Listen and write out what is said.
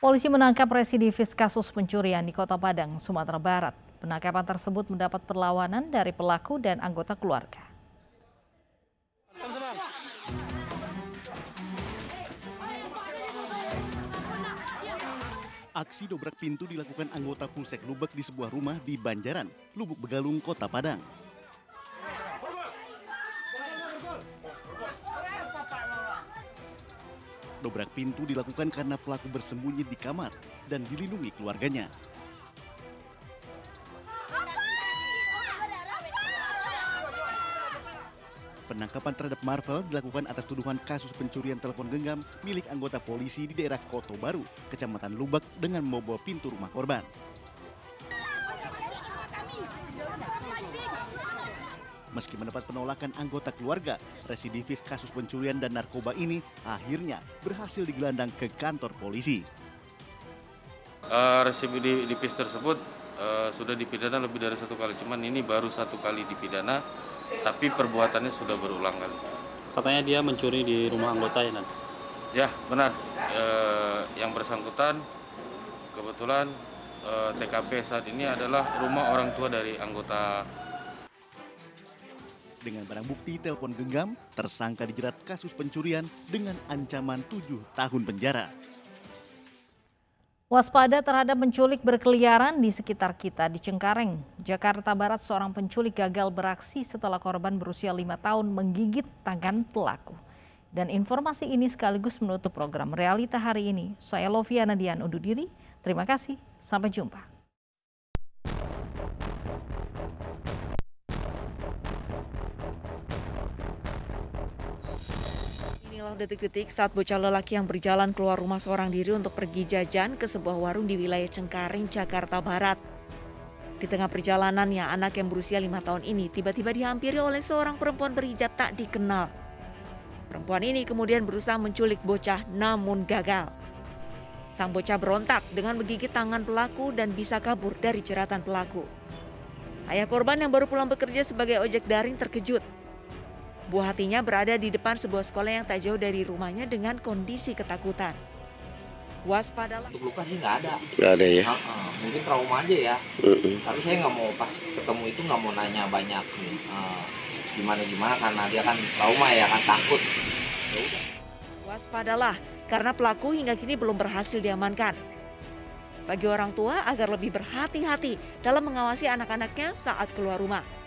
Polisi menangkap residivis kasus pencurian di Kota Padang, Sumatera Barat. Penangkapan tersebut mendapat perlawanan dari pelaku dan anggota keluarga. Aksi dobrak pintu dilakukan anggota Polsek Lubek di sebuah rumah di Banjaran, Lubuk Begalung, Kota Padang. Dobrak pintu dilakukan karena pelaku bersembunyi di kamar dan dilindungi keluarganya. Penangkapan terhadap Marvel dilakukan atas tuduhan kasus pencurian telepon genggam milik anggota polisi di daerah Koto Baru, Kecamatan Lubak dengan membobol pintu rumah korban. Meski mendapat penolakan anggota keluarga, residivis kasus pencurian dan narkoba ini akhirnya berhasil digelandang ke kantor polisi. Uh, residivis tersebut uh, sudah dipidana lebih dari satu kali, cuman ini baru satu kali dipidana tapi perbuatannya sudah berulang kali. Katanya dia mencuri di rumah anggota ya? Ya benar, e, yang bersangkutan kebetulan e, eh, TKP saat ini adalah rumah orang tua dari anggota. Dengan barang bukti telepon genggam, tersangka dijerat kasus pencurian dengan ancaman tujuh tahun penjara. Waspada terhadap penculik berkeliaran di sekitar kita di Cengkareng, Jakarta Barat. Seorang penculik gagal beraksi setelah korban berusia lima tahun menggigit tangan pelaku. Dan informasi ini sekaligus menutup program Realita hari ini. Saya Lovia Nadian undur diri. Terima kasih. Sampai jumpa. Inilah detik-detik saat bocah lelaki yang berjalan keluar rumah seorang diri untuk pergi jajan ke sebuah warung di wilayah Cengkareng, Jakarta Barat. Di tengah perjalanannya, anak yang berusia lima tahun ini tiba-tiba dihampiri oleh seorang perempuan berhijab tak dikenal. Perempuan ini kemudian berusaha menculik bocah namun gagal. Sang bocah berontak dengan menggigit tangan pelaku dan bisa kabur dari jeratan pelaku. Ayah korban yang baru pulang bekerja sebagai ojek daring terkejut Buah hatinya berada di depan sebuah sekolah yang tak jauh dari rumahnya dengan kondisi ketakutan. Waspadalah. Untuk luka sih nggak ada. Nggak ada ya? Uh, uh, mungkin trauma aja ya. Uh -uh. Tapi saya nggak mau pas ketemu itu nggak mau nanya banyak uh, gimana gimana karena dia kan trauma ya kan takut. Ya Waspadalah karena pelaku hingga kini belum berhasil diamankan. Bagi orang tua agar lebih berhati-hati dalam mengawasi anak-anaknya saat keluar rumah.